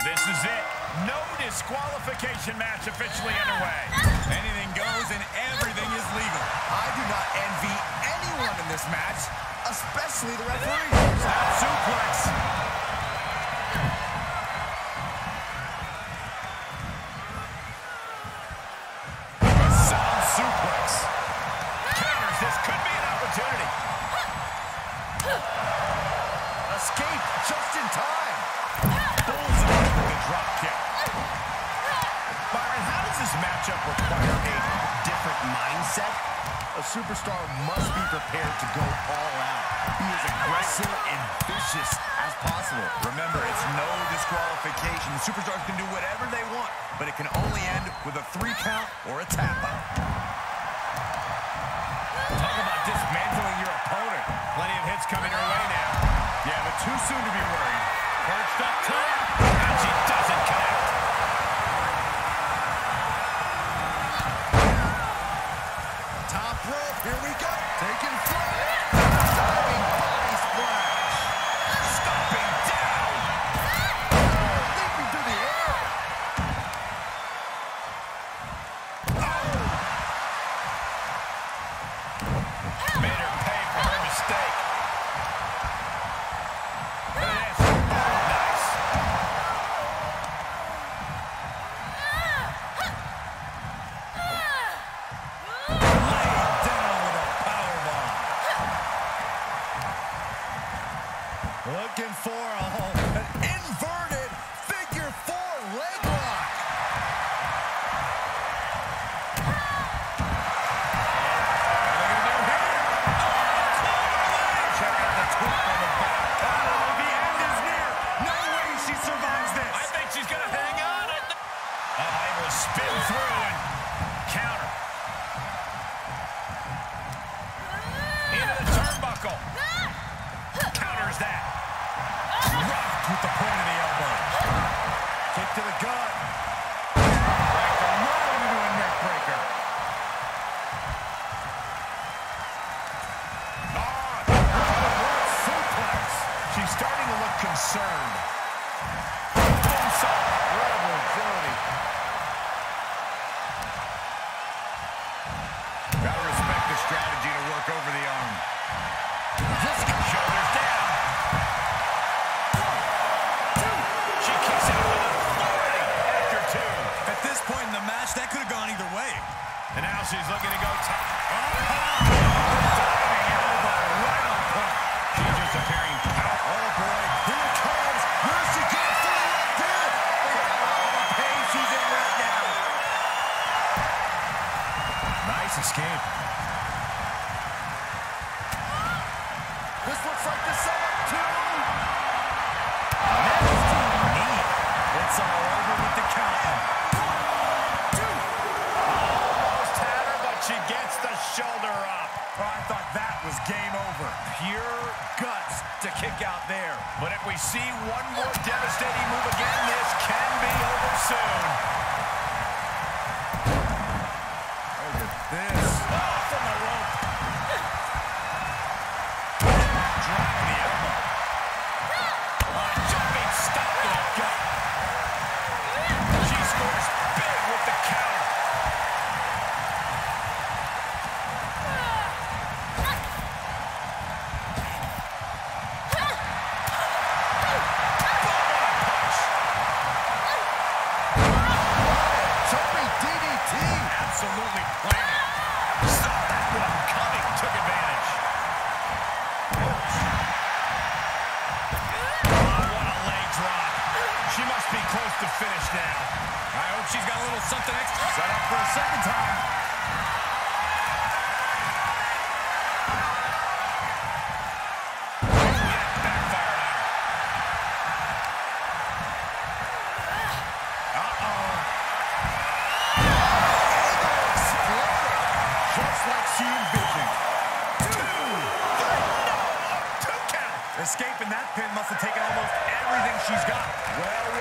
This is it. No disqualification match officially underway. Anything goes and everything is legal. I do not envy anyone in this match, especially the referee. This matchup require a different mindset? A superstar must be prepared to go all out. Be as aggressive and vicious as possible. Remember, it's no disqualification. The superstars can do whatever they want, but it can only end with a three count or a tap out. Talk about dismantling your opponent. Plenty of hits coming your way now. Yeah, but too soon to be worried. Perched up top, and she doesn't connect. Rope, here we go. Taking flight. Concerned. Inside. Incredible agility. Gotta respect the strategy to work over the arm. Shoulders down. She kicks out with authority after two. At this point in the match, that could have gone either way. And now she's looking to go top. Oh, Diving Nice escape. This looks like the setup too. It's all over with the count. Almost had her, but she gets the shoulder up. Oh, I thought that was game over. Pure guts to kick out there. But if we see one more devastating move again, this can be over soon. She must be close to finish now. I hope she's got a little something extra. Set up for a second time. That pin must have taken almost everything she's got. Well